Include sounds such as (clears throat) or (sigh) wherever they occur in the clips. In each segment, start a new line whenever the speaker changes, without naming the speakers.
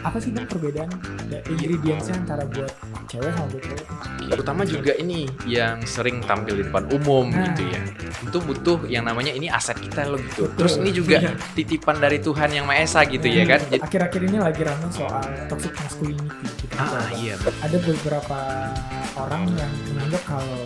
apa sih bang perbedaan da- ingredientsnya antara buat cewek sama buat cewek?
Terutama juga ini yang sering tampil di depan umum
Nah.
gitu ya. Itu butuh yang namanya ini aset kita loh gitu.
Betul.
Terus ini juga
Iya.
titipan dari Tuhan yang Maha Esa gitu ya kan. Jadi,
Akhir-akhir ini lagi ramai soal toxic masculinity. Gitu.
ah iya.
Ada beberapa orang yang menganggap kalau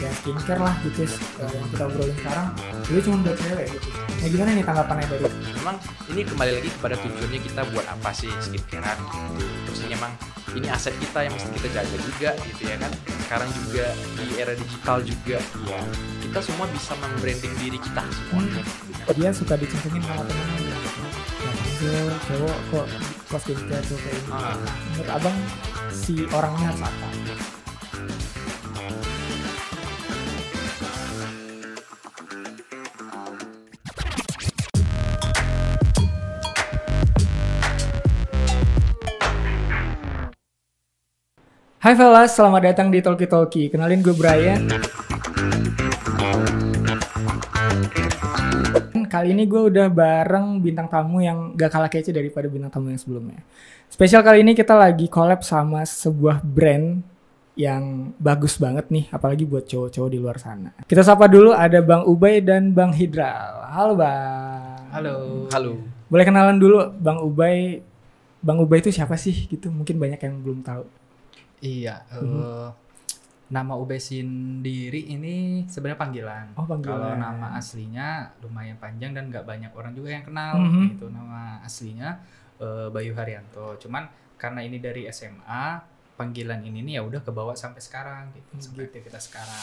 ya skincare lah gitu yang kita obrolin sekarang itu cuma buat cewek gitu. Nah gimana nih tanggapannya dari
Memang ini kembali lagi kepada tujuannya kita buat apa sih skincarean gitu. Terus ini emang ini aset kita yang mesti kita jaga juga gitu ya kan. Sekarang juga di era digital juga ya kita semua bisa membranding diri kita semua.
Hmm. dia suka dicentungin sama temennya gitu. Ya cowok kok kok skincare tuh kayak ini.
Ah.
Nah, menurut abang si orangnya harus apa? Hai fellas, selamat datang di Talkie Talkie. Kenalin gue Brian. Kali ini gue udah bareng bintang tamu yang gak kalah kece daripada bintang tamu yang sebelumnya. Spesial kali ini kita lagi collab sama sebuah brand yang bagus banget nih, apalagi buat cowok-cowok di luar sana. Kita sapa dulu ada Bang Ubay dan Bang Hidral. Halo Bang.
Halo.
Halo.
Boleh kenalan dulu Bang Ubay. Bang Ubay itu siapa sih gitu? Mungkin banyak yang belum tahu.
Iya. eh,
Mhm.
Nama Ube sendiri ini sebenarnya panggilan.
Oh, panggilan.
Kalau nama aslinya lumayan panjang dan nggak banyak orang juga yang kenal.
Mhm.
Itu nama aslinya eh, Bayu Haryanto. Cuman karena ini dari SMA, panggilan ini nih ya udah kebawa sampai sekarang gitu.
Hmm,
Sampai aktivitas sekarang.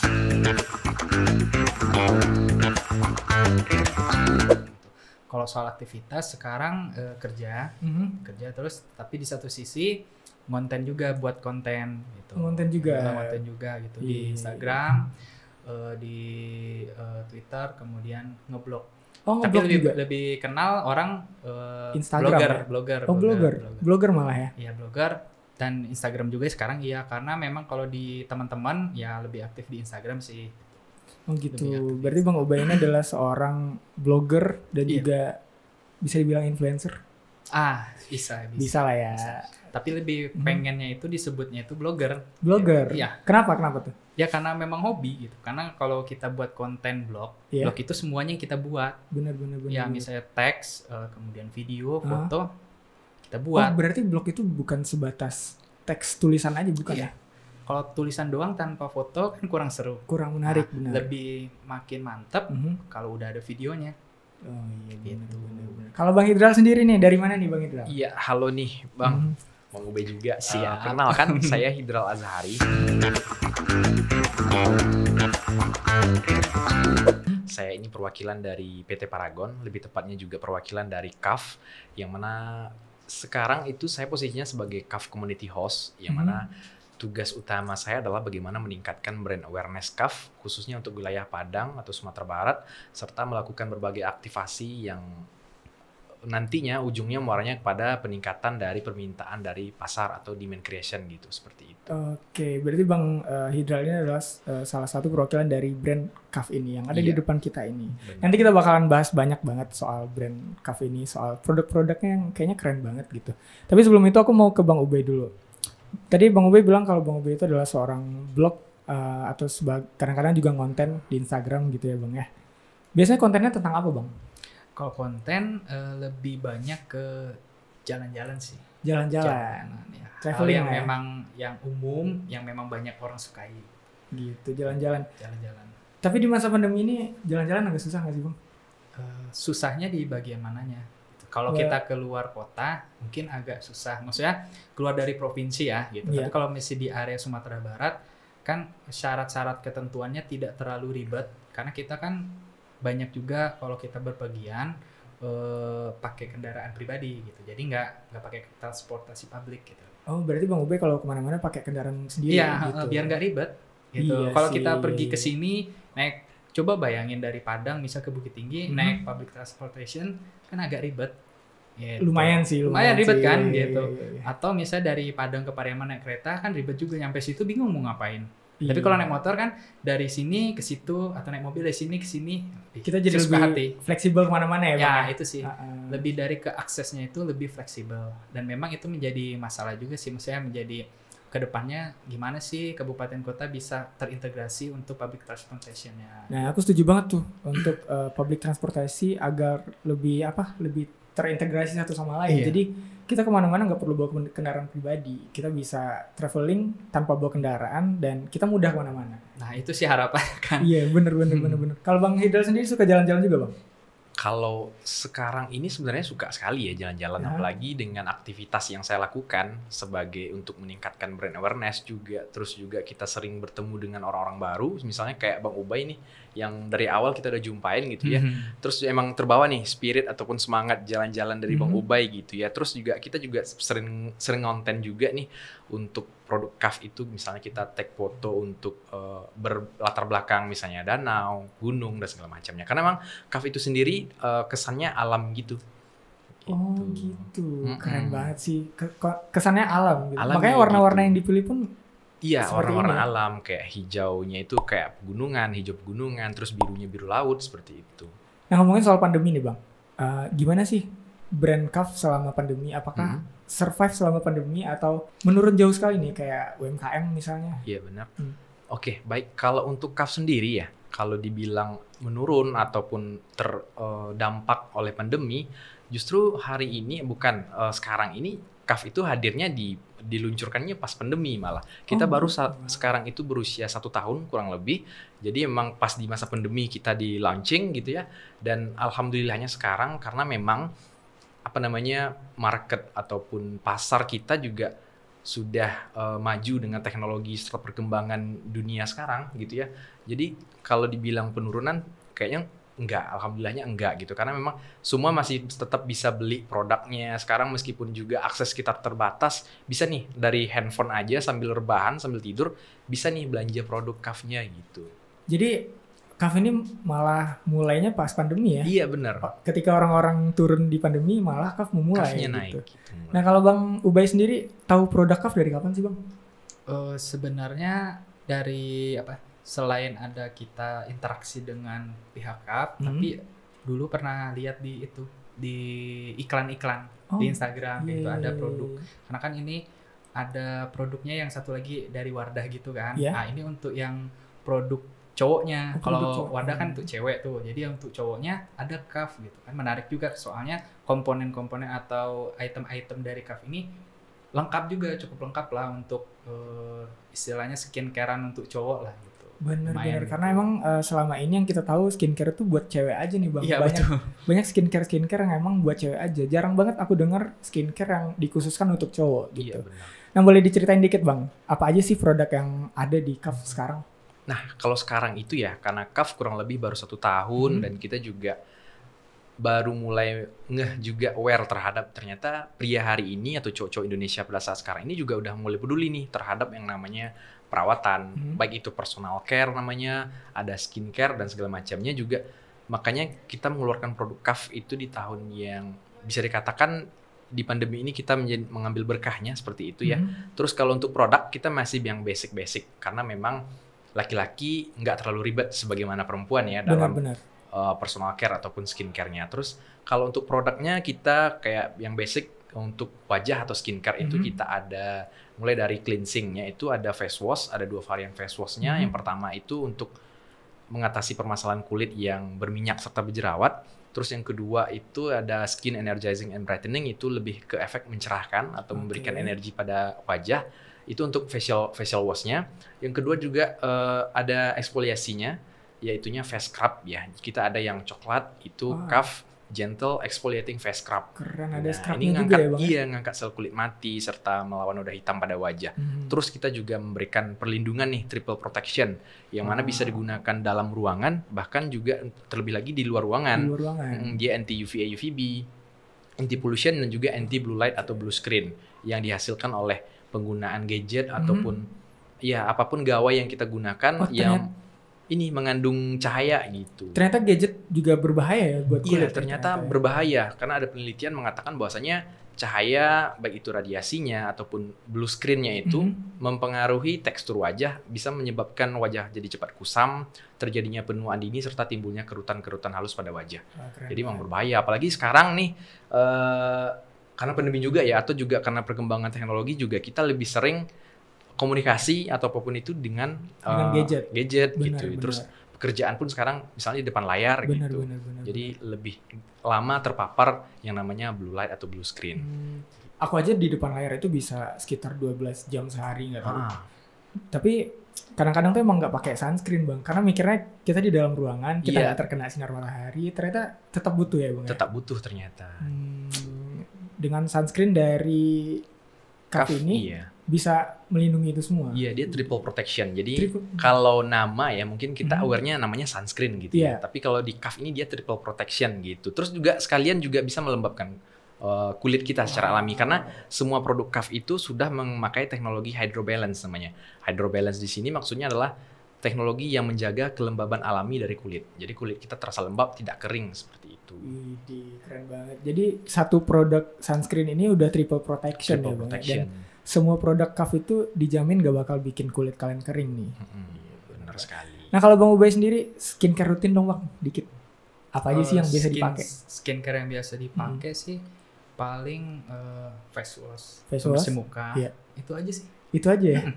Kalau soal aktivitas sekarang eh, kerja,
Mhm.
kerja terus tapi di satu sisi konten juga buat konten gitu
Konten juga.
Iya, konten juga gitu
Iya.
di Instagram eh, di eh, Twitter kemudian ngeblog
Oh,
tapi lebih
juga.
lebih kenal orang eh,
Instagram
blogger,
ya?
blogger
Oh, blogger. Blogger malah ya.
Iya blogger dan Instagram juga sekarang iya karena memang kalau di teman-teman ya lebih aktif di Instagram sih
Oh gitu.
aktif.
Berarti Bang Ubay ini (clears throat) adalah seorang blogger dan
Iya.
juga bisa dibilang influencer.
ah bisa bisa,
Bisa lah ya.
tapi lebih
Mhm.
pengennya itu disebutnya itu blogger
Blogger.
Iya.
Kenapa? Kenapa tuh?
ya karena memang hobi gitu karena kalau kita buat konten blog
Iya.
blog itu semuanya yang kita buat
Bener bener bener.
ya misalnya teks eh, kemudian video
Ah.
foto kita
Oh,
buat
berarti blog itu bukan sebatas teks tulisan aja bukan
Iya.
ya?
Kalau tulisan doang tanpa foto kan kurang seru
Kurang menarik
Nah,
benar.
lebih makin mantap
Mhm.
kalau udah ada videonya
Oh iya
Gitu.
Kalau Bang Hidral sendiri nih dari mana nih Bang Hidral?
Iya, halo nih Bang.
Mhm.
Bang Ube juga.
Siap.
Uh, kenal kan, (laughs) saya Hidral Azhari. saya ini perwakilan dari PT Paragon, lebih tepatnya juga perwakilan dari CAF, yang mana sekarang itu saya posisinya sebagai CAF Community Host, yang
Mhm.
mana tugas utama saya adalah bagaimana meningkatkan brand awareness CAF, khususnya untuk wilayah Padang atau Sumatera Barat, serta melakukan berbagai aktivasi yang nantinya ujungnya muaranya kepada peningkatan dari permintaan dari pasar atau demand creation gitu seperti itu.
Oke, berarti Bang eh, Hidral ini adalah eh, salah satu perwakilan dari brand CAF ini yang ada di
Iya.
depan kita ini.
Benar.
Nanti kita bakalan bahas banyak banget soal brand CAF ini, soal produk-produknya yang kayaknya keren banget gitu. Tapi sebelum itu aku mau ke Bang Ubay dulu. Tadi Bang Ubay bilang kalau Bang Ubay itu adalah seorang blog eh, atau kadang-kadang juga konten di Instagram gitu ya Bang ya. Biasanya kontennya tentang apa Bang?
kalau konten eh, lebih banyak ke jalan-jalan sih
Jalan-jalan.
Jalan, ya. hal
Traveling
yang
lah ya.
memang yang umum yang memang banyak orang sukai
Gitu, jalan-jalan.
jalan-jalan
Tapi di masa pandemi ini jalan-jalan agak susah nggak sih Bang?
Eh, susahnya di bagian mananya kalau
Ya.
kita keluar kota mungkin agak susah maksudnya keluar dari provinsi ya gitu
Iya.
tapi kalau masih di area Sumatera Barat kan syarat-syarat ketentuannya tidak terlalu ribet karena kita kan banyak juga kalau kita berpergian eh, pakai kendaraan pribadi gitu jadi nggak nggak pakai transportasi publik gitu
Oh, berarti Bang Ubay kalau ke mana-mana pakai kendaraan sendiri
iya
gitu.
eh, biar nggak ribet gitu
Iya
kalau kita pergi ke sini naik coba bayangin dari Padang misal ke Bukit Tinggi
Mhm.
naik public transportation kan agak ribet Gitu.
Lumayan sih, lumayan,
Lumayan ribet
sih.
kan,
Iya,
gitu.
iya, iya.
atau misalnya dari Padang ke Pariaman naik kereta kan ribet juga nyampe situ bingung mau ngapain Tapi
Iya.
kalau naik motor kan dari sini ke situ atau naik mobil dari sini ke sini.
kita jadi lebih fleksibel ke mana-mana ya,
Ya,
Bang?
itu sih.
Heeh.
Lebih dari ke aksesnya itu lebih fleksibel dan memang itu menjadi masalah juga sih maksudnya menjadi ke depannya gimana sih kabupaten kota bisa terintegrasi untuk public transportation-nya.
Nah, aku setuju banget tuh untuk uh, public transportasi agar lebih apa? Lebih terintegrasi satu sama lain.
Iya.
Jadi kita ke mana-mana nggak perlu bawa ken- kendaraan pribadi. Kita bisa traveling tanpa bawa kendaraan dan kita mudah ke mana-mana.
Nah, itu sih harapan kan.
iya, bener bener
Hmm.
bener bener. Kalau Bang Hidal sendiri suka jalan-jalan juga, Bang?
Kalau sekarang ini sebenarnya suka sekali ya jalan-jalan
Ya.
apalagi dengan aktivitas yang saya lakukan sebagai untuk meningkatkan brand awareness juga terus juga kita sering bertemu dengan orang-orang baru misalnya kayak Bang Ubay nih yang dari awal kita udah jumpain gitu ya
Mhm.
terus emang terbawa nih spirit ataupun semangat jalan-jalan dari Bang
Mhm.
Ubay gitu ya. Terus juga kita juga sering sering ngonten juga nih untuk produk CAF itu misalnya kita take foto untuk eh, berlatar belakang misalnya danau, gunung dan segala macamnya. Karena emang CAF itu sendiri eh, kesannya alam gitu.
Oh
Gitu.
gitu,
Mm-mm.
keren banget sih. Ke- ke- kesannya alam gitu.
Alami
Makanya warna-warna
gitu.
yang dipilih pun
Iya,
ya?
alam kayak hijaunya itu kayak pegunungan, hijau pegunungan, terus birunya biru laut seperti itu.
Nah ngomongin soal pandemi nih bang, Eh, gimana sih brand Kaf selama pandemi? Apakah
Mhm.
survive selama pandemi atau menurun jauh sekali nih kayak UMKM misalnya?
Iya benar.
Hmm.
Oke, baik. Kalau untuk CAF sendiri ya, kalau dibilang menurun ataupun terdampak oleh pandemi, justru hari ini bukan eh, sekarang ini CAF itu hadirnya di diluncurkannya pas pandemi malah. Kita
Oh,
baru sekarang itu berusia satu tahun kurang lebih. Jadi emang pas di masa pandemi kita di launching gitu ya. Dan alhamdulillahnya sekarang karena memang apa namanya market ataupun pasar kita juga sudah eh, maju dengan teknologi serta perkembangan dunia sekarang gitu ya. Jadi kalau dibilang penurunan kayaknya enggak, alhamdulillahnya enggak gitu karena memang semua masih tetap bisa beli produknya. Sekarang meskipun juga akses kita terbatas, bisa nih dari handphone aja sambil rebahan, sambil tidur bisa nih belanja produk kafnya gitu.
Jadi Kaf ini malah mulainya pas pandemi ya?
Iya bener.
Ketika orang-orang turun di pandemi malah Kaf memulai
Kafnya
gitu.
naik gitu.
Nah kalau Bang Ubay sendiri tahu produk Kaf dari kapan sih Bang?
Eh, sebenarnya dari apa? Selain ada kita interaksi dengan pihak KAP,
Hmm.
tapi dulu pernah lihat di itu di iklan-iklan
Oh,
di Instagram itu
iya,
ada
iya,
produk.
iya.
Karena kan ini ada produknya yang satu lagi dari Wardah gitu kan.
Iya.
Nah, ini untuk yang produk cowoknya.
Oh,
Kalau
cowok.
Wardah kan untuk cewek tuh. Jadi yang untuk cowoknya ada cuff gitu kan. Menarik juga soalnya komponen-komponen atau item-item dari cuff ini lengkap juga, cukup lengkap lah untuk eh, istilahnya skincarean untuk cowok lah gitu.
Bener
Lumayan
bener
gitu.
karena emang eh, selama ini yang kita tahu skincare itu buat cewek aja nih bang.
Iya
banyak
betul.
banyak skincare skincare yang emang buat cewek aja. Jarang banget aku dengar skincare yang dikhususkan untuk cowok gitu.
Iya benar.
Nah boleh diceritain dikit bang, apa aja sih produk yang ada di Kaf sekarang?
Nah, kalau sekarang itu ya, karena CAF kurang lebih baru satu tahun
Hmm.
dan kita juga baru mulai ngeh juga aware terhadap ternyata pria hari ini atau cowok-cowok Indonesia pada saat sekarang ini juga udah mulai peduli nih terhadap yang namanya perawatan,
Hmm.
baik itu personal care namanya, ada skincare dan segala macamnya juga. Makanya kita mengeluarkan produk CAF itu di tahun yang bisa dikatakan di pandemi ini kita menjadi, mengambil berkahnya seperti itu ya.
Hmm.
Terus kalau untuk produk kita masih yang basic-basic karena memang laki-laki nggak terlalu ribet sebagaimana perempuan ya dalam
Benar-benar.
uh, personal care ataupun skincare-nya. Terus kalau untuk produknya kita kayak yang basic untuk wajah atau skincare itu
Mhm.
kita ada mulai dari cleansingnya itu ada face wash, ada dua varian face washnya.
Mhm.
Yang pertama itu untuk mengatasi permasalahan kulit yang berminyak serta berjerawat. Terus yang kedua itu ada skin energizing and brightening itu lebih ke efek mencerahkan atau
Oke.
memberikan energi pada wajah. Itu untuk facial facial washnya. Yang kedua juga eh, ada eksfoliasinya, yaitunya face scrub ya. Kita ada yang coklat itu
Wah.
Cuff Gentle Exfoliating Face Scrub.
Keren ada
Nah,
scrubnya
ini
juga
ngangkat
ya bang.
iya ngangkat sel kulit mati serta melawan noda hitam pada wajah.
Hmm.
Terus kita juga memberikan perlindungan nih triple protection yang mana bisa digunakan dalam ruangan bahkan juga terlebih lagi di luar
di
ruangan.
luar ruangan.
Mm, Dia anti UVA UVB, anti pollution dan juga anti blue light atau blue screen yang dihasilkan oleh penggunaan gadget
Mhm.
ataupun ya apa pun gawai yang kita gunakan
Oh,
yang ini mengandung cahaya gitu.
Ternyata gadget juga berbahaya ya buat
Iya,
kulit.
ternyata
ya.
berbahaya karena ada penelitian mengatakan bahwasanya cahaya baik itu radiasinya ataupun blue screen-nya itu
Mhm.
mempengaruhi tekstur wajah, bisa menyebabkan wajah jadi cepat kusam, terjadinya penuaan dini serta timbulnya kerutan-kerutan halus pada wajah.
Keren
Jadi memang berbahaya apalagi sekarang nih eh, karena pandemi juga ya atau juga karena perkembangan teknologi juga kita lebih sering komunikasi atau apa pun itu dengan,
Dengan
eh,
gadget.
gadget
Benar,
gitu.
benar.
Terus pekerjaan pun sekarang misalnya di depan layar
benar,
gitu.
benar, benar,
Jadi lebih lama terpapar yang namanya blue light atau blue screen.
Hmm, aku aja di depan layar itu bisa sekitar 12 jam sehari nggak tahu.
Ah,
Tapi kadang-kadang tuh emang nggak pakai sunscreen bang, karena mikirnya kita di dalam ruangan kita
Iya.
nggak terkena sinar matahari, ternyata tetap butuh ya bang. ya?
tetap butuh ternyata.
Hmm, dengan sunscreen dari
Kaf,
Kaf ini
iya.
Bisa melindungi itu semua.
Iya, dia triple protection. Jadi
Triple-
kalau nama ya mungkin kita
Mhm.
aware-nya namanya sunscreen gitu ya.
Iya.
Tapi kalau di CAF ini dia triple protection gitu. Terus juga sekalian juga bisa melembabkan uh, kulit kita secara alami karena semua produk CAF itu sudah memakai teknologi hydrobalance namanya. Hydrobalance di sini maksudnya adalah teknologi yang menjaga kelembaban alami dari kulit. Jadi kulit kita terasa lembab, tidak kering seperti itu.
Widih, keren banget. Jadi satu produk sunscreen ini udah triple protection
Triple
ya bang. ya?
protection.
Dan semua produk Kaf itu dijamin gak bakal bikin kulit kalian kering nih.
Mm-mm, benar sekali.
Nah kalau bang Ubay sendiri skincare rutin dong bang, dikit. Apa aja sih
Eh,
yang biasa
skin-
dipakai?
Skincare yang biasa dipakai sih paling eh, face wash,
Face wash?
muka.
Iya.
Itu aja sih.
Itu aja ya. (clears throat)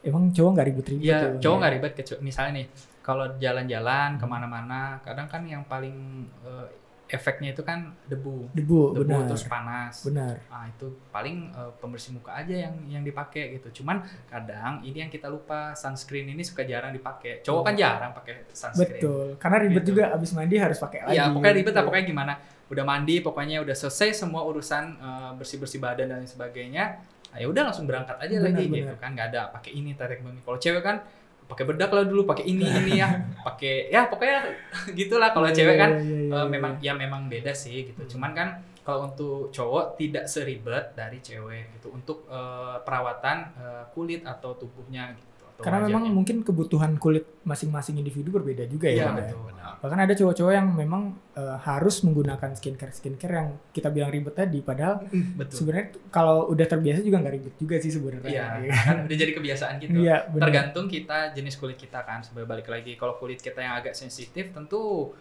Emang cowok nggak ribet-ribet
Iya, cowok
ya?
nggak ribet kecuali misalnya nih kalau jalan-jalan ke mana-mana, kadang kan yang paling eh, efeknya itu kan debu,
Debu,
debu
benar.
terus panas.
Benar.
Nah itu paling eh, pembersih muka aja yang yang dipakai gitu. Cuman kadang ini yang kita lupa sunscreen ini suka jarang dipakai. Cowok kan jarang pakai sunscreen.
Betul. Karena ribet
Gitu.
juga abis mandi harus pakai lagi.
Iya, pokoknya ribet lah
Gitu.
pokoknya gimana. Udah mandi, pokoknya udah selesai semua urusan eh, bersih-bersih badan dan sebagainya. Nah, ya udah langsung berangkat aja
Benar,
lagi
benar.
gitu kan. nggak ada pakai ini tarik bumi. Kalau cewek kan pakai bedak lah dulu, pakai ini ini ya. (laughs) Pakai ya pokoknya (laughs) gitulah kalau
Iya,
cewek kan
iya, iya,
eh, memang ya memang beda sih gitu. Cuman kan kalau untuk cowok tidak seribet dari cewek gitu untuk eh, perawatan eh, kulit atau tubuhnya gitu. Atau
Karena memang mungkin kebutuhan kulit masing-masing individu berbeda juga ya.
Iya,
ya.
betul.
Bahkan ada cowok-cowok yang memang eh, harus menggunakan skincare skincare yang kita bilang ribet tadi, padahal
Betul.
sebenarnya kalau udah terbiasa juga nggak ribet juga sih sebenarnya.
Iya,
Iya.
kan udah jadi kebiasaan gitu.
Iya, benar.
tergantung kita jenis kulit kita kan sebagai balik lagi kalau kulit kita yang agak sensitif tentu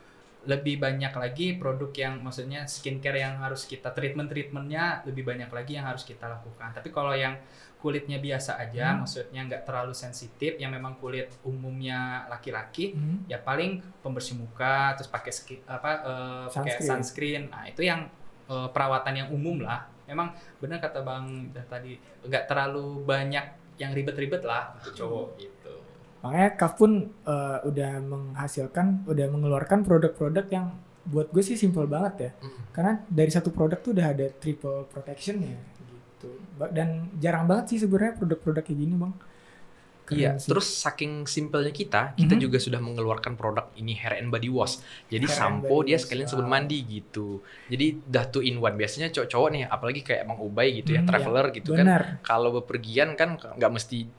lebih banyak lagi produk yang maksudnya skincare yang harus kita treatment treatmentnya lebih banyak lagi yang harus kita lakukan tapi kalau yang kulitnya biasa aja
Hmm.
maksudnya nggak terlalu sensitif yang memang kulit umumnya laki-laki
Hmm.
ya paling pembersih muka terus pakai apa eh, pakai
Sunscreen.
sunscreen nah itu yang eh, perawatan yang umum lah memang benar kata bang tadi nggak terlalu banyak yang ribet-ribet lah untuk cowok gitu
Makanya Kaf pun eh, udah menghasilkan, udah mengeluarkan produk-produk yang buat gue sih simple banget ya.
Mm.
Karena dari satu produk tuh udah ada triple protectionnya gitu. Dan jarang banget sih sebenarnya produk-produk kayak gini bang. Keren
Iya,
sih.
terus saking simpelnya kita, kita
Mhm.
juga sudah mengeluarkan produk ini hair and body wash. Jadi
Hair
sampo dia sekalian sebelum mandi gitu. Jadi dah two in one. Biasanya cowok-cowok nih, apalagi kayak Bang Ubay gitu ya,
Hmm,
traveler gitu kan.
benar.
Kalau bepergian kan nggak mesti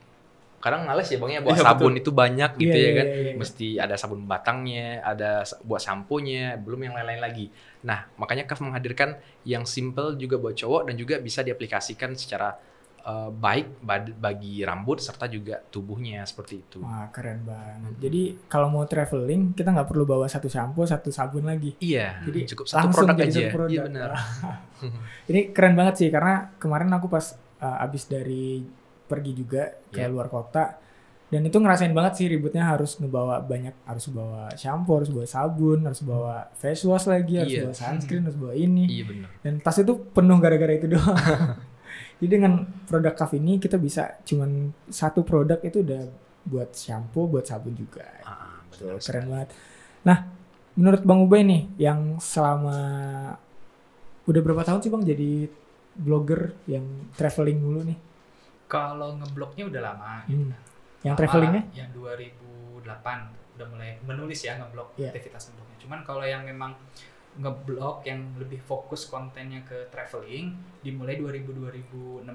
kadang males ya bang ya buat
Iya,
sabun itu banyak gitu
Iya,
ya
iya,
kan.
iya, iya.
Mesti ada sabun batangnya, ada buat samponya, belum yang lain-lain lagi. Nah, makanya Kaf menghadirkan yang simple juga buat cowok dan juga bisa diaplikasikan secara eh, baik bagi rambut serta juga tubuhnya seperti itu.
Wah keren banget. Jadi kalau mau traveling kita nggak perlu bawa satu shampoo, satu sabun lagi.
Iya,
Jadi
cukup satu
langsung
produk
jadi
aja.
satu produk.
Iya benar. (laughs)
Ini keren banget sih karena kemarin aku pas uh, abis dari pergi juga ke
Iya.
luar kota dan itu ngerasain banget sih ributnya harus ngebawa banyak harus bawa shampoo, harus bawa sabun, harus bawa face wash lagi, harus
Iya.
bawa sunscreen, harus bawa ini.
Iya benar.
Dan tas itu penuh gara-gara itu doang. (laughs) Jadi dengan produk Kaf ini kita bisa cuman satu produk itu udah buat shampoo, buat sabun juga.
Ah,
Tuh,
benar.
keren banget. Nah, menurut Bang Ubay nih yang selama udah berapa tahun sih Bang jadi blogger yang traveling dulu nih?
Kalau ngebloknya udah lama
Hmm. Yang
Lama,
travelingnya?
yang 2008 udah mulai menulis ya ngeblok
Iya.
aktivitas ngebloknya cuman kalau yang memang ngeblok yang lebih fokus kontennya ke traveling dimulai 2000 2016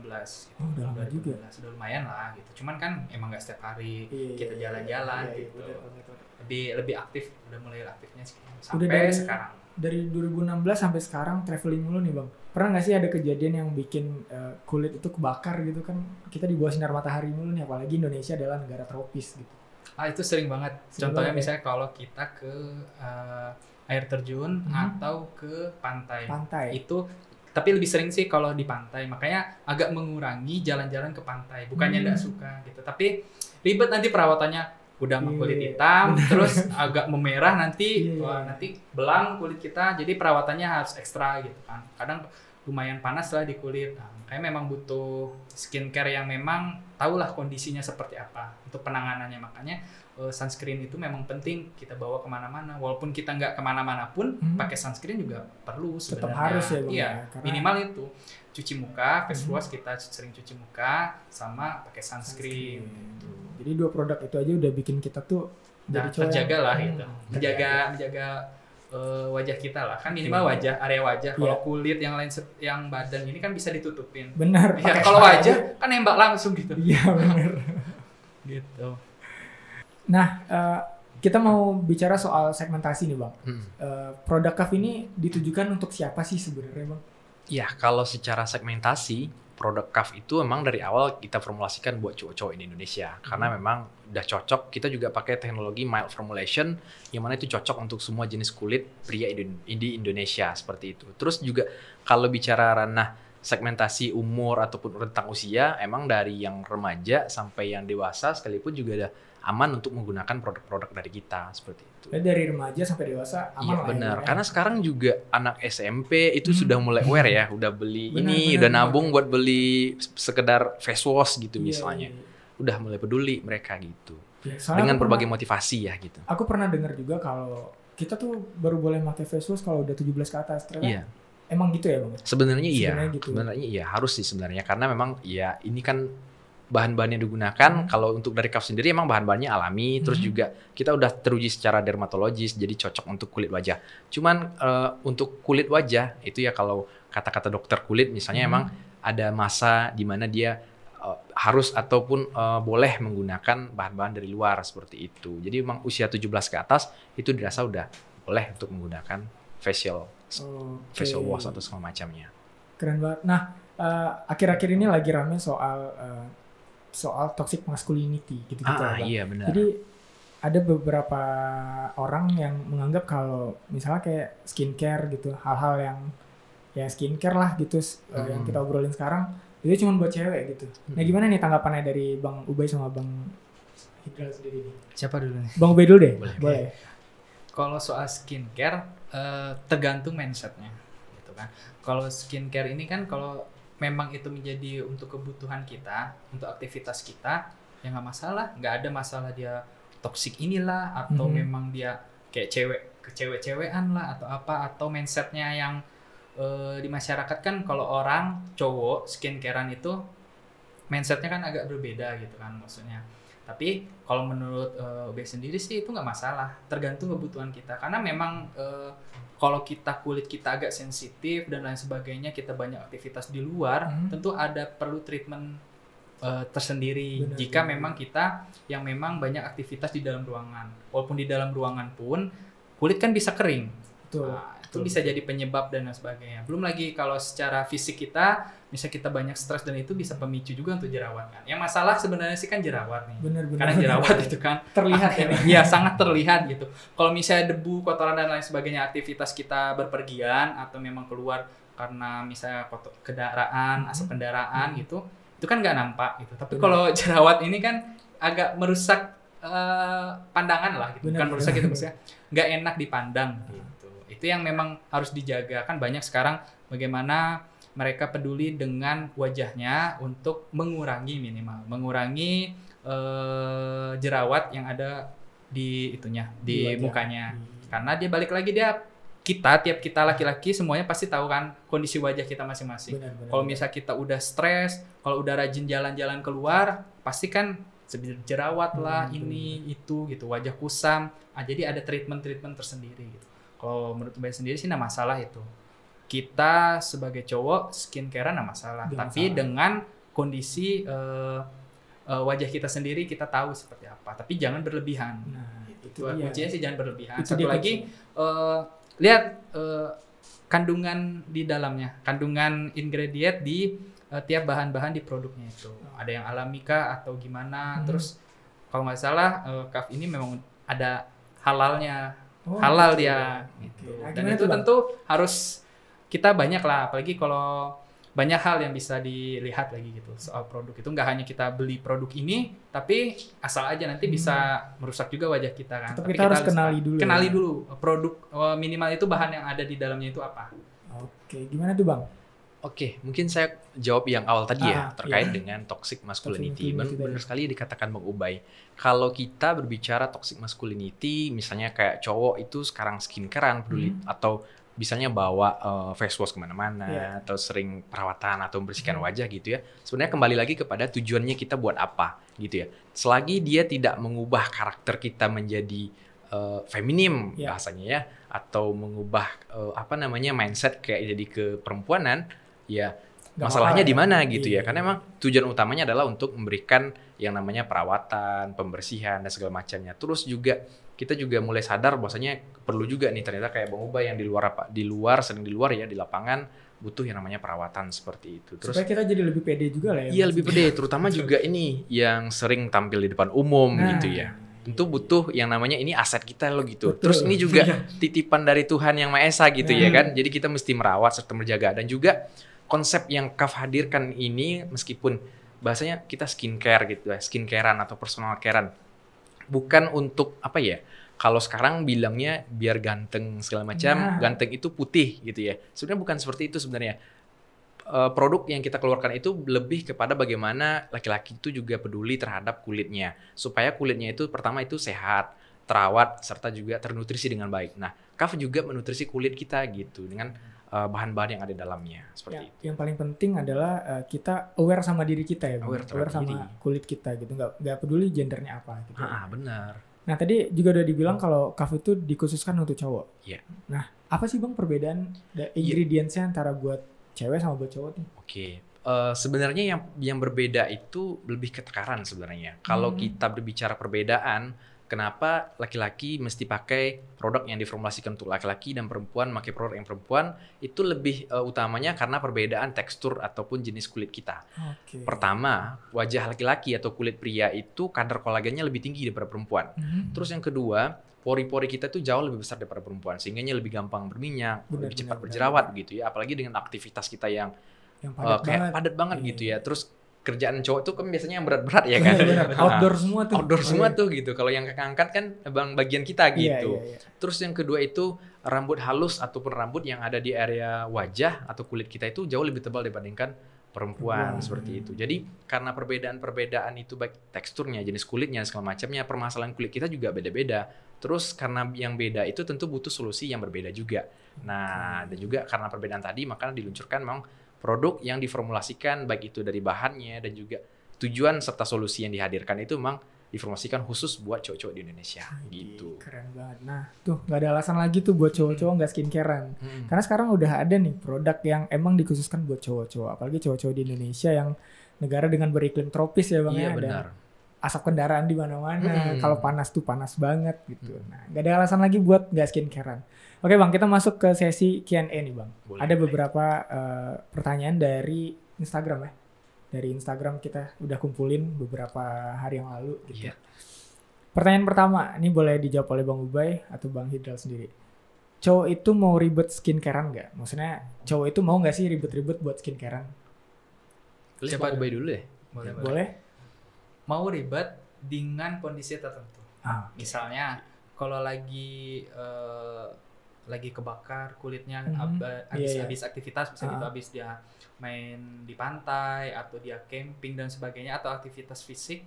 gitu.
Oh, udah lama juga.
2016, Udah lumayan lah gitu. Cuman kan emang nggak setiap hari
Iya,
kita
iya,
jalan-jalan
iya, iya,
gitu.
bener, bener, bener.
Lebih lebih aktif udah mulai aktifnya sih.
Udah
sampai
dari-
sekarang.
Dari 2016 sampai sekarang traveling mulu nih bang. Pernah nggak sih ada kejadian yang bikin eh, kulit itu kebakar gitu kan? Kita di bawah sinar matahari mulu nih, apalagi Indonesia adalah negara tropis gitu.
Ah itu sering banget.
Sering
Contohnya
banget ya?
misalnya kalau kita ke eh, air terjun
Mhm.
atau ke pantai.
Pantai.
Itu tapi lebih sering sih kalau di pantai. Makanya agak mengurangi jalan-jalan ke pantai. Bukannya
Hmm.
nggak suka gitu. Tapi ribet nanti perawatannya udah sama
Iya,
kulit hitam (laughs) terus agak memerah nanti
Iya, iya.
wah, nanti belang kulit kita jadi perawatannya harus ekstra gitu kan kadang lumayan panas lah di kulit nah, makanya memang butuh skincare yang memang tahulah kondisinya seperti apa untuk penanganannya makanya eh, sunscreen itu memang penting kita bawa ke mana-mana walaupun kita nggak ke mana-mana pun
Hmm.
pakai sunscreen juga perlu
Tetap
sebenarnya
harus ya bang.
iya
ya, karena
minimal itu cuci muka face
Hmm.
wash kita sering cuci muka sama pakai sunscreen, gitu.
Jadi dua produk itu aja udah bikin kita tuh
dan
jadi cowok
terjaga lah
Hmm,
gitu
terjaga.
menjaga menjaga eh, wajah kita lah kan minimal wajah area wajah kalau
Iya.
kulit yang lain yang badan ini kan bisa ditutupin
Benar.
ya kalau wajah kan nembak langsung gitu
Iya benar. (laughs)
gitu
Nah, eh, kita mau bicara soal segmentasi nih bang.
Hmm.
Eh, produk Kaf ini ditujukan untuk siapa sih sebenarnya bang?
Ya, kalau secara segmentasi, produk CAF itu memang dari awal kita formulasikan buat cowok-cowok di Indonesia. Karena memang udah cocok, kita juga pakai teknologi mild formulation, yang mana itu cocok untuk semua jenis kulit pria di Indonesia, seperti itu. Terus juga kalau bicara ranah segmentasi umur ataupun rentang usia, emang dari yang remaja sampai yang dewasa sekalipun juga ada aman untuk menggunakan produk-produk dari kita, seperti itu.
Jadi dari remaja sampai dewasa aman
Iya
lah ya,
benar,
ya?
karena sekarang juga anak SMP itu
Hmm.
sudah mulai aware ya, udah beli
Benar,
ini,
benar,
udah
benar.
nabung buat beli sekedar face wash gitu
Iya,
misalnya,
iya,
udah mulai peduli mereka gitu.
Soalnya
dengan berbagai
pernah,
motivasi ya gitu.
Aku pernah dengar juga kalau kita tuh baru boleh pakai face wash kalau udah 17 ke atas. Ternyata
Iya,
Emang gitu ya bang?
sebenarnya iya,
Sebenarnya gitu.
sebenarnya iya harus sih sebenarnya karena memang ya ini kan bahan-bahan yang digunakan
Hmm.
kalau untuk dari Kaf sendiri emang bahan-bahannya alami terus
Hmm.
juga kita udah teruji secara dermatologis jadi cocok untuk kulit wajah cuman eh, untuk kulit wajah itu ya kalau kata-kata dokter kulit misalnya
Hmm.
emang ada masa di mana dia eh, harus ataupun eh, boleh menggunakan bahan-bahan dari luar seperti itu jadi emang usia 17 ke atas itu dirasa udah boleh untuk menggunakan facial
Oke.
facial wash atau segala macamnya
Keren banget. Nah, akhir-akhir ini lagi rame soal eh, soal toxic masculinity gitu-gitu
ah
ya,
iya benar
Jadi ada beberapa orang yang menganggap kalau misalnya kayak skincare gitu, hal-hal yang ya skincare lah gitu eh, yang
Hmm.
kita obrolin sekarang itu cuma buat cewek gitu. Nah,
Hmm.
gimana nih tanggapannya dari Bang Ubay sama Bang Hidral sendiri nih?
siapa dulu nih
Bang Ubay dulu deh.
Boleh.
Boleh.
kalau soal skincare eh, tergantung mindsetnya gitu kan kalau skincare ini kan kalau memang itu menjadi untuk kebutuhan kita untuk aktivitas kita ya nggak masalah nggak ada masalah dia toksik inilah atau
Mhm.
memang dia kayak cewek kecewek-cewekan lah atau apa atau mindsetnya yang eh, di masyarakat kan kalau orang cowok skincarean itu mindsetnya kan agak berbeda gitu kan maksudnya tapi kalau menurut UB sendiri sih itu nggak masalah tergantung kebutuhan kita karena memang eh, kalau kita kulit kita agak sensitif dan lain sebagainya kita banyak aktivitas di luar
Hmm.
tentu ada perlu treatment eh, tersendiri
Benar,
jika
benar.
memang kita yang memang banyak aktivitas di dalam ruangan walaupun di dalam ruangan pun kulit kan bisa kering
Betul.
Nah, itu bisa jadi penyebab dan lain sebagainya. Belum lagi kalau secara fisik kita, bisa kita banyak stres dan itu bisa pemicu juga untuk jerawat kan. Yang masalah sebenarnya sih kan jerawat nih.
Bener-bener.
Karena jerawat itu kan (laughs)
terlihat ya. (laughs)
Iya sangat terlihat gitu. Kalau misalnya debu, kotoran dan lain sebagainya aktivitas kita berpergian atau memang keluar karena misalnya kotor kendaraan,
Mhm.
asap kendaraan
Mhm.
gitu, itu kan nggak nampak gitu. Tapi kalau jerawat ini kan agak merusak eh, pandangan lah gitu.
Benar,
Bukan merusak
benar.
gitu (laughs) maksudnya nggak enak dipandang gitu. Itu yang memang harus dijaga kan banyak sekarang bagaimana mereka peduli dengan wajahnya untuk mengurangi minimal, mengurangi eh, jerawat yang ada di itunya, di,
wajah.
mukanya. Karena dia balik lagi dia kita tiap kita laki-laki semuanya pasti tahu kan kondisi wajah kita masing-masing. Kalau misal kita udah stres, kalau udah rajin jalan-jalan keluar, pasti kan jerawat lah
Hmm,
ini itu gitu, wajah kusam. Ah, jadi ada treatment-treatment tersendiri gitu. Kalau menurut Mbak sendiri sih nggak masalah itu. Kita sebagai cowok skincare nggak masalah,
Nggak
tapi
masalah.
dengan kondisi eh, eh, wajah kita sendiri kita tahu seperti apa, tapi jangan berlebihan.
Nah, itu
kuncinya sih jangan berlebihan.
Itu
Satu
dia
lagi eh, lihat eh, kandungan di dalamnya, kandungan ingredient di eh, tiap bahan-bahan di produknya itu. Ada yang alami kah atau gimana?
Hmm.
Terus kalau nggak salah eh, kaf ini memang ada halalnya,
Oh,
halal
gitu.
dia. Gitu.
Nah,
Dan itu
Bang?
tentu harus kita banyak lah, apalagi kalau banyak hal yang bisa dilihat lagi gitu soal produk itu nggak hanya kita beli produk ini tapi asal aja nanti bisa merusak juga wajah kita kan
Hmm. Tetap
Tapi
kita harus kenali dulu
kenali
ya.
dulu produk eh, minimal itu bahan yang ada di dalamnya itu apa
Oke, gimana tuh bang?
Oke, mungkin saya jawab yang awal tadi
Ah,
ya terkait
iya.
dengan toxic masculinity.
masculinity.
Benar sekali dikatakan Bang Ubay. Kalau kita berbicara toxic masculinity, misalnya kayak cowok itu sekarang skincarean peduli
Hmm.
atau misalnya bawa eh, face wash ke mana-mana
Iya.
atau sering perawatan atau membersihkan
Hmm.
wajah gitu ya. Sebenarnya kembali lagi kepada tujuannya kita buat apa gitu ya. Selagi dia tidak mengubah karakter kita menjadi eh, feminim
Iya.
bahasanya ya atau mengubah eh, apa namanya mindset kayak jadi ke perempuanan ya
Nggak
masalahnya di
ya.
mana gitu
Iya.
ya karena emang tujuan utamanya adalah untuk memberikan yang namanya perawatan pembersihan dan segala macamnya terus juga kita juga mulai sadar bahwasanya perlu juga nih ternyata kayak bang Ubay yang di luar apa di luar sering di luar ya di lapangan butuh yang namanya perawatan seperti itu terus
Supaya kita jadi lebih pede juga lah ya.
iya lebih pede (laughs) terutama juga ini yang sering tampil di depan umum
Nah,
gitu ya tentu butuh yang namanya ini aset kita loh gitu.
Betul.
Terus ini juga
Iya.
titipan dari Tuhan yang Maha Esa gitu
Nah.
ya kan. Jadi kita mesti merawat serta menjaga dan juga konsep yang Kaf hadirkan ini meskipun bahasanya kita skincare gitu ya, skincarean atau personal carean. Bukan untuk apa ya? Kalau sekarang bilangnya biar ganteng segala macam,
Nah.
ganteng itu putih gitu ya. Sebenarnya bukan seperti itu sebenarnya eh, produk yang kita keluarkan itu lebih kepada bagaimana laki-laki itu juga peduli terhadap kulitnya supaya kulitnya itu pertama itu sehat terawat serta juga ternutrisi dengan baik. Nah, Kaf juga menutrisi kulit kita gitu dengan eh, bahan-bahan yang ada di dalamnya seperti
Ya,
itu.
yang paling penting adalah eh, kita aware sama diri kita ya.
Aware terhadap
sama
diri.
kulit kita gitu. Nggak nggak peduli gendernya apa gitu.
Ah, benar.
Nah tadi juga udah dibilang kalau kaf itu dikhususkan untuk cowok.
Iya.
Nah apa sih bang perbedaan da- ingredientsnya antara buat cewek sama buat cowok nih?
Oke. Eh, sebenarnya yang yang berbeda itu lebih ke tekanan sebenarnya. Kalau
Hmm.
kita berbicara perbedaan, kenapa laki-laki mesti pakai produk yang diformulasikan untuk laki-laki dan perempuan pakai produk yang perempuan itu lebih eh, utamanya karena perbedaan tekstur ataupun jenis kulit kita.
Oke.
Pertama, wajah laki-laki atau kulit pria itu kadar kolagennya lebih tinggi daripada perempuan.
Mhm.
Terus yang kedua, pori-pori kita tuh jauh lebih besar daripada perempuan, sehingga lebih gampang berminyak,
Benar,
lebih cepat
benar,
berjerawat gitu ya. Apalagi dengan aktivitas kita yang
yang
eh,
padat
kayak
banget.
padat banget
Iya,
gitu
iya.
ya. Terus kerjaan cowok tuh kan biasanya yang berat-berat ya kan. Nah,
Outdoor semua tuh.
outdoor
Oh,
semua
iya.
tuh gitu. Kalau yang angkat kan bang bagian kita
Iya,
gitu.
iya, iya.
Terus yang kedua itu rambut halus ataupun rambut yang ada di area wajah atau kulit kita itu jauh lebih tebal dibandingkan perempuan
Perempuan.
seperti itu. Jadi karena perbedaan-perbedaan itu baik teksturnya, jenis kulitnya segala macamnya, permasalahan kulit kita juga beda-beda. Terus karena yang beda itu tentu butuh solusi yang berbeda juga. Nah, dan juga karena perbedaan tadi maka diluncurkan memang produk yang diformulasikan baik itu dari bahannya dan juga tujuan serta solusi yang dihadirkan itu memang diformulasikan khusus buat cowok-cowok di Indonesia gitu.
Keren banget. Nah tuh nggak ada alasan lagi tuh buat cowok-cowok nggak skincarean.
Hmm.
Karena sekarang udah ada nih produk yang emang dikhususkan buat cowok-cowok. Apalagi cowok-cowok di Indonesia yang negara dengan beriklim tropis ya bang
Iya
ya. Dan
benar.
Asap kendaraan di mana-mana.
Mm-mm.
Kalau panas tuh panas banget gitu.
Mm.
Nah, nggak ada alasan lagi buat nggak skincarean. Oke bang, kita masuk ke sesi Q&A nih bang.
Boleh,
ada
boleh.
beberapa eh, pertanyaan dari Instagram ya. Dari Instagram kita udah kumpulin beberapa hari yang lalu. Gitu.
Iya.
Pertanyaan pertama, ini boleh dijawab oleh Bang Ubay atau Bang Hidral sendiri. Cowok itu mau ribet skincarean nggak? Maksudnya cowok itu mau nggak sih ribet-ribet buat skincarean?
Bang Ubay dulu ya.
boleh, boleh.
Boleh?
Mau ribet dengan kondisi tertentu
Ah,
misalnya kalau lagi eh, lagi kebakar kulitnya ab- habis
Iya, iya.
habis aktivitas misalnya
Ah.
gitu habis dia main di pantai atau dia camping dan sebagainya atau aktivitas fisik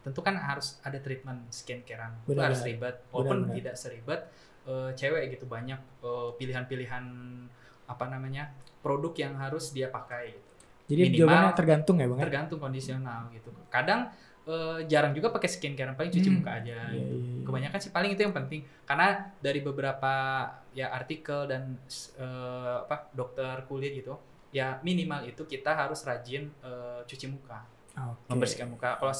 tentu kan harus ada treatment skincarean itu harus ribet walaupun
benar.
tidak seribet eh, cewek gitu banyak eh, pilihan-pilihan apa namanya produk yang harus dia pakai gitu
Jadi
Minimal
jawabannya tergantung ya bang ya?
tergantung kondisional gitu. Kadang eh, jarang juga pakai skincare paling cuci
Hmm.
muka aja
Iya,
gitu.
iya, iya.
kebanyakan sih paling itu yang penting karena dari beberapa ya artikel dan eh, apa dokter kulit gitu ya minimal itu kita harus rajin eh, cuci muka
Oke.
membersihkan muka kalau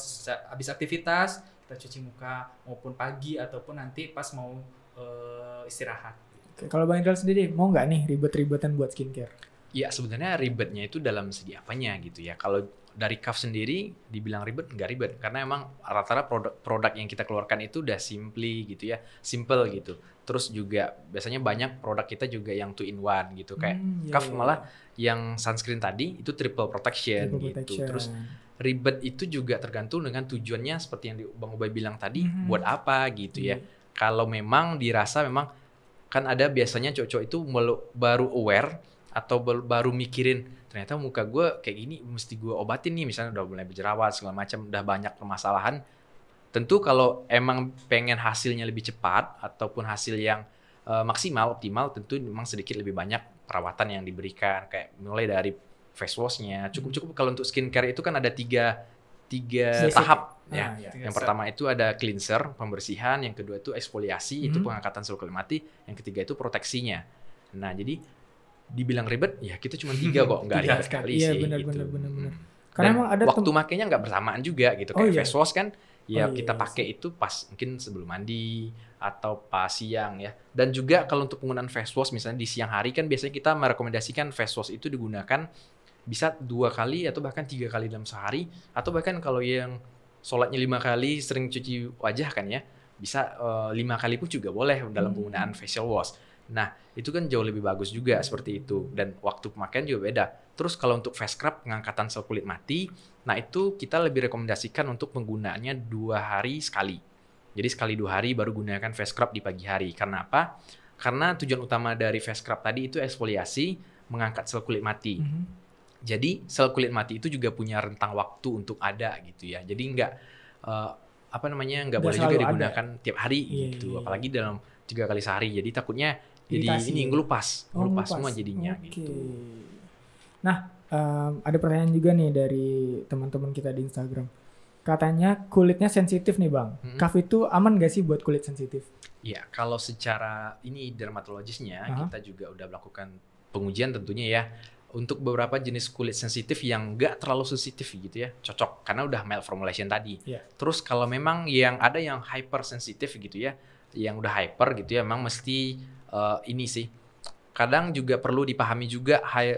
habis aktivitas kita cuci muka maupun pagi ataupun nanti pas mau eh, istirahat
Oke, Kalau Bang Indra sendiri mau nggak nih ribet-ribetan buat skincare?
Ya sebenarnya ribetnya itu dalam segi apanya gitu ya. Kalau dari Kaf sendiri dibilang ribet nggak ribet karena emang rata-rata produk produk yang kita keluarkan itu udah simply gitu ya, simple gitu. Terus juga biasanya banyak produk kita juga yang two in one gitu kayak
Hmm, iya,
Kaf
iya,
malah
iya.
yang sunscreen tadi itu triple protection
Triple
gitu.
protection.
Terus ribet itu juga tergantung dengan tujuannya seperti yang di- Bang Ubay bilang tadi
Mhm.
buat apa gitu ya.
Iya.
Kalau memang dirasa memang kan ada biasanya cowok-cowok itu baru aware atau baru mikirin ternyata muka gue kayak gini mesti gue obatin nih misalnya udah mulai berjerawat segala macam udah banyak permasalahan tentu kalau emang pengen hasilnya lebih cepat ataupun hasil yang eh, maksimal optimal tentu memang sedikit lebih banyak perawatan yang diberikan kayak mulai dari face washnya cukup cukup kalau untuk skincare itu kan ada tiga tiga
Basic.
tahap ya
Ah, iya.
yang pertama itu ada cleanser, pembersihan, yang kedua itu eksfoliasi, itu
Mhm.
pengangkatan sel kulit mati, yang ketiga itu proteksinya. Nah, jadi dibilang ribet, ya kita cuma (laughs) tiga kok, nggak ribet sekali
Iya,
sih.
benar,
gitu.
benar, benar, benar.
Hmm.
Karena emang ada
waktu makainya nggak bersamaan juga gitu.
Oh,
Kayak
iya.
face wash kan, ya
Oh, iya,
kita
iya
pakai itu pas mungkin sebelum mandi atau pas siang ya. Dan juga kalau untuk penggunaan face wash misalnya di siang hari kan biasanya kita merekomendasikan face wash itu digunakan bisa dua kali atau bahkan tiga kali dalam sehari atau bahkan kalau yang sholatnya lima kali sering cuci wajah kan ya bisa eh, lima kali pun juga boleh dalam
Hmm.
penggunaan facial wash. Nah itu kan jauh lebih bagus juga seperti itu dan waktu pemakaian juga beda. Terus kalau untuk face scrub pengangkatan sel kulit mati, nah itu kita lebih rekomendasikan untuk penggunaannya dua hari sekali. Jadi sekali dua hari baru gunakan face scrub di pagi hari. Karena apa? Karena tujuan utama dari face scrub tadi itu eksfoliasi, mengangkat sel kulit mati.
Mhm.
Jadi sel kulit mati itu juga punya rentang waktu untuk ada gitu ya. Jadi nggak eh, apa namanya nggak boleh juga
selalu ada.
digunakan tiap hari
Iya,
gitu.
iya.
Apalagi dalam tiga kali sehari. Jadi takutnya jadi
Iritasi
ini
ya?
ngelupas,
Oh,
ngelupas semua jadinya
Oke.
gitu.
Nah, em, ada pertanyaan juga nih dari teman-teman kita di Instagram. Katanya kulitnya sensitif nih bang.
Mhm.
Kaf itu aman gak sih buat kulit sensitif?
Iya, kalau secara ini dermatologisnya
Aha.
kita juga udah melakukan pengujian tentunya ya untuk beberapa jenis kulit sensitif yang nggak terlalu sensitif gitu ya cocok karena udah mild formulation tadi.
Iya.
Terus kalau memang yang ada yang hyper sensitif gitu ya, yang udah hyper gitu ya, memang mesti eh, ini sih. Kadang juga perlu dipahami juga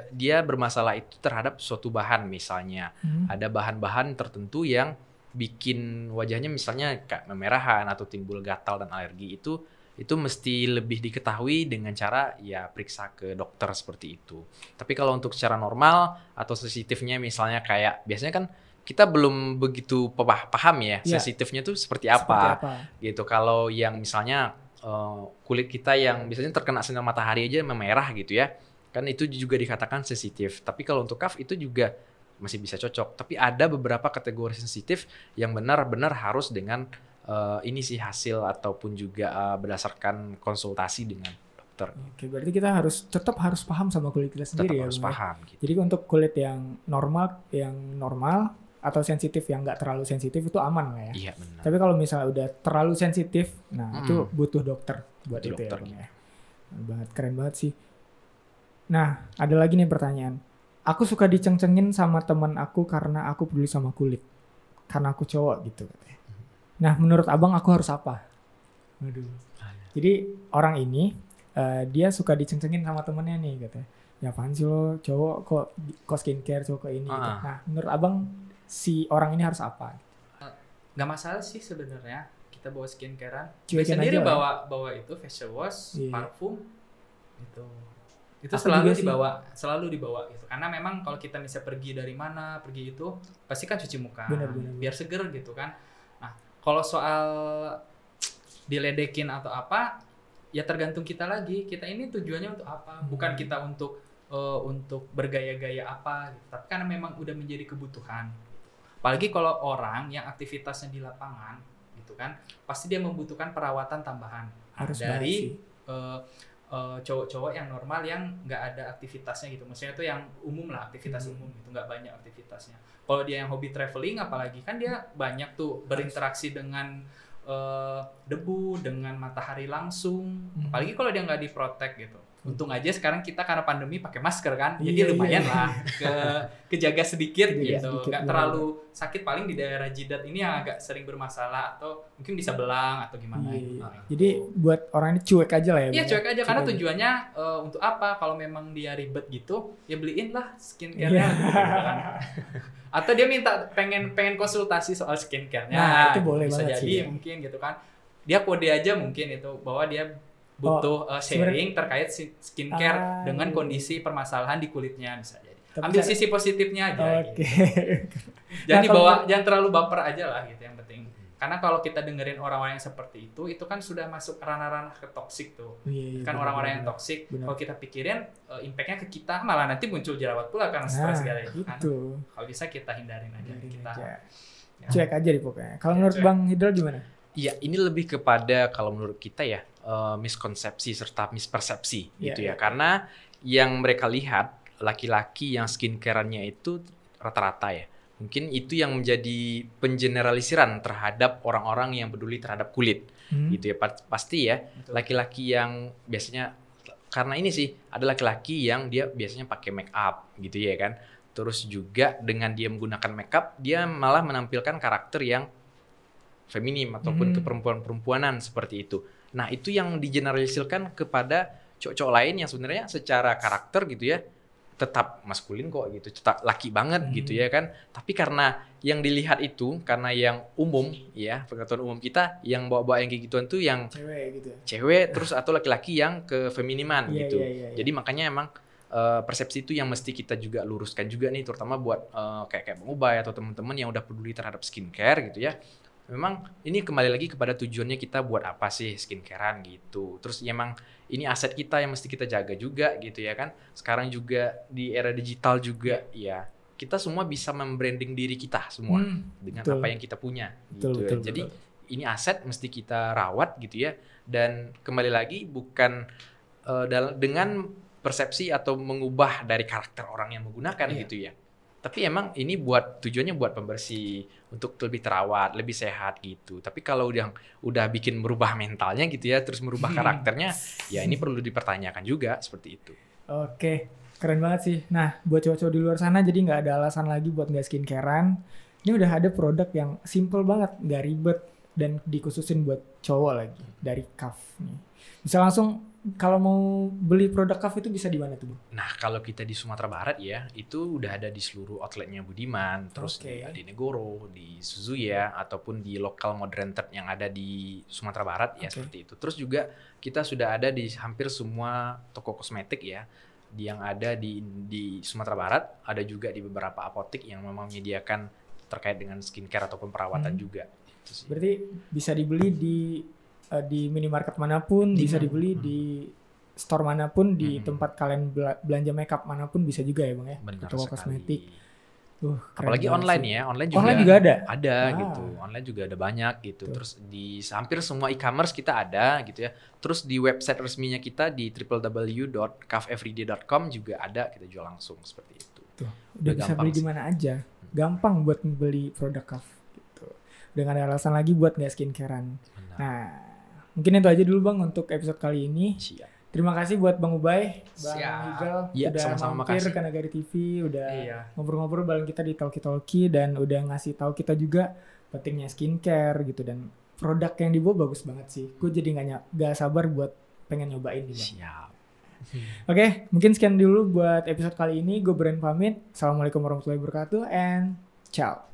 dia bermasalah itu terhadap suatu bahan misalnya
Mhm.
ada bahan-bahan tertentu yang bikin wajahnya misalnya kayak memerahan atau timbul gatal dan alergi itu itu mesti lebih diketahui dengan cara ya periksa ke dokter seperti itu. Tapi kalau untuk secara normal atau sensitifnya misalnya kayak biasanya kan kita belum begitu pah- paham ya
Iya.
sensitifnya tuh seperti
Seperti
apa? gitu. Kalau yang misalnya eh, kulit kita yang biasanya terkena sinar matahari aja memerah gitu ya, kan itu juga dikatakan sensitif. Tapi kalau untuk kaf itu juga masih bisa cocok. Tapi ada beberapa kategori sensitif yang benar-benar harus dengan eh, ini sih hasil ataupun juga eh, berdasarkan konsultasi dengan dokter.
Oke, berarti kita harus tetap harus paham sama kulit kita
Tetap
sendiri ya.
harus
ya?
paham gitu.
Jadi untuk kulit yang normal, yang normal atau sensitif yang nggak terlalu sensitif itu aman lah ya.
Iya benar.
Tapi kalau misalnya udah terlalu sensitif, nah
Mm.
itu butuh dokter buat
Butuh
itu
dokter,
ya, Bang, ya. Keren banget, keren banget sih. Nah, ada lagi nih pertanyaan. Aku suka diceng-cengin sama teman aku karena aku peduli sama kulit. Karena aku cowok gitu katanya. Nah, menurut Abang aku harus apa? Waduh. Jadi orang ini eh, dia suka diceng-cengin sama temennya nih katanya. Ya apaan sih lo cowok kok kok skincare cowok kok ini gitu.
Ah.
Nah, menurut Abang si orang ini harus apa?
nggak masalah sih sebenarnya kita bawa skincarean Dia sendiri
aja lah ya.
bawa bawa itu facial wash
Iya.
parfum itu itu
Aku
selalu
juga sih.
dibawa selalu dibawa gitu karena memang kalau kita bisa pergi dari mana pergi itu pasti kan cuci muka
Benar, benar,
biar seger gitu kan nah kalau soal diledekin atau apa ya tergantung kita lagi kita ini tujuannya untuk apa bukan
Hmm.
kita untuk eh, untuk bergaya-gaya apa gitu. tapi karena memang udah menjadi kebutuhan apalagi kalau orang yang aktivitasnya di lapangan gitu kan pasti dia membutuhkan perawatan tambahan Nah,
Harus
dari eh, eh, cowok-cowok yang normal yang nggak ada aktivitasnya gitu. Maksudnya itu yang umum lah, aktivitas
Hmm.
umum gitu, nggak banyak aktivitasnya. Kalau dia yang hobi traveling apalagi kan dia banyak tuh berinteraksi dengan eh, debu, dengan matahari langsung.
Hmm.
Apalagi kalau dia nggak diprotek gitu. Untung aja sekarang kita karena pandemi pakai masker kan,
Iya,
jadi lumayan
iya.
lah ke kejaga sedikit
Kejaga
gitu,
sedikit,
nggak terlalu sakit paling di daerah jidat ini yang agak sering bermasalah atau mungkin bisa belang atau gimana.
Iya,
gitu.
iya.
Nah,
Jadi buat orang ini cuek aja lah ya.
Iya
Bang,
cuek aja karena
aja.
tujuannya eh, untuk apa? Kalau memang dia ribet gitu, ya beliin lah
Iya.
skincare-nya. gitu kan. Atau dia minta pengen pengen konsultasi soal skincare-nya.
Nah, itu boleh
bisa
banget
jadi
sih, ya.
mungkin gitu kan. Dia kode aja mungkin itu bahwa dia butuh eh, sharing terkait si- skincare
Oh, Ah,
dengan
iya.
kondisi permasalahan di kulitnya bisa jadi.
Tapi
Ambil
saya-
sisi positifnya aja.
Oke.
gitu. (laughs)
Nah,
Jadi
kalau-
bawa jangan terlalu baper aja lah gitu yang penting. Karena kalau kita dengerin orang-orang yang seperti itu, itu kan sudah masuk ranah-ranah ke toxic tuh
Iya, iya,
kan orang-orang yang toksik kalau kita pikirin eh, impactnya ke kita malah nanti muncul jerawat pula karena stres
Nah,
gitu kan
itu.
kalau bisa kita hindarin aja
Biarin
kita
aja.
Ya.
Cuek aja deh pokoknya. Kalau
Ya,
menurut
cuek.
Bang Hidral gimana?
Iya, ini lebih kepada kalau menurut kita ya eh, miskonsepsi serta mispersepsi
Iya,
gitu ya. Karena yang mereka lihat laki-laki yang skincareannya itu rata-rata ya. Mungkin itu yang menjadi pengeneralisiran terhadap orang-orang yang peduli terhadap kulit
Hmm?
gitu ya. Pa- Pasti ya laki-laki yang biasanya karena ini sih ada laki-laki yang dia biasanya pakai make up gitu ya kan. Terus juga dengan dia menggunakan make up dia malah menampilkan karakter yang feminim ataupun
Hmm.
keperempuan-perempuanan seperti itu. Nah, itu yang digeneralisirkan kepada cowok-cowok lain yang sebenarnya secara karakter gitu ya tetap maskulin kok gitu, tetap laki banget
Hmm.
gitu ya kan. Tapi karena yang dilihat itu karena yang umum ya, pengetahuan umum kita yang bawa-bawa yang kayak gituan tuh yang
Cewek gitu ya.
cewek terus atau laki-laki yang ke feminiman
Iya,
gitu.
iya, iya, iya.
Jadi makanya emang eh, persepsi itu yang mesti kita juga luruskan juga nih terutama buat eh, kayak kayak Bang Ubay atau teman-teman yang udah peduli terhadap skincare gitu ya. Memang ini kembali lagi kepada tujuannya kita buat apa sih skincarean gitu. Terus ya emang ini aset kita yang mesti kita jaga juga gitu ya kan. Sekarang juga di era digital juga ya kita semua bisa membranding diri kita semua
Hmm,
dengan
betul.
apa yang kita punya
Betul,
gitu.
betul,
Jadi
betul.
ini aset mesti kita rawat gitu ya dan kembali lagi bukan dal- dengan persepsi atau mengubah dari karakter orang yang menggunakan
Iya.
gitu ya tapi emang ini buat tujuannya buat pembersih untuk lebih terawat lebih sehat gitu tapi kalau udah udah bikin merubah mentalnya gitu ya terus merubah (laughs) karakternya ya ini perlu dipertanyakan juga seperti itu
Oke, keren banget sih. Nah, buat cowok-cowok di luar sana jadi nggak ada alasan lagi buat nggak skincarean. Ini udah ada produk yang simple banget, nggak ribet dan dikhususin buat cowok lagi dari Kaf nih. Bisa langsung kalau mau beli produk Kaf itu bisa di mana tuh?
Nah, kalau kita di Sumatera Barat ya, itu udah ada di seluruh outletnya Budiman, terus
Oke.
di Adinegoro, di Suzuya, ataupun di lokal modern trade yang ada di Sumatera Barat ya
Oke.
seperti itu. Terus juga kita sudah ada di hampir semua toko kosmetik ya, yang ada di di Sumatera Barat, ada juga di beberapa apotek yang memang menyediakan terkait dengan skincare ataupun perawatan
Hmm.
juga.
Berarti bisa dibeli di eh, di minimarket mana pun,
Di
bisa
mana?
dibeli
Hmm.
di store mana pun, di
Hmm.
tempat kalian bela- belanja makeup mana pun bisa juga ya, Bang ya.
Benar
toko kosmetik. Uh,
Apalagi online
sih.
ya, online juga,
Online juga ada.
ada
Wow.
gitu. Online juga ada banyak gitu.
Tuh.
Terus di hampir semua e-commerce kita ada gitu ya. Terus di website resminya kita di www.cafeveryday.com juga ada kita jual langsung seperti itu.
Tuh, udah
Udah
bisa beli di mana aja. Gampang buat beli produk Kaf gitu. Ada alasan lagi buat nggak skincarean.
Benar.
Nah, mungkin itu aja dulu Bang untuk episode kali ini.
Siap.
Terima kasih buat Bang Ubay, Bang
Siap.
Iya,
udah
sama-sama
mampir
makasih.
ke Nagari TV, udah
iya
ngobrol-ngobrol bareng kita di Talkie Talkie dan udah ngasih tahu kita juga pentingnya skincare gitu dan produk yang dibawa bagus banget sih. Gue jadi nggak nggak sabar buat pengen nyobain nih Bang.
Siap. (laughs)
Oke, mungkin sekian dulu buat episode kali ini. Gue Bren pamit. Assalamualaikum warahmatullahi wabarakatuh and ciao.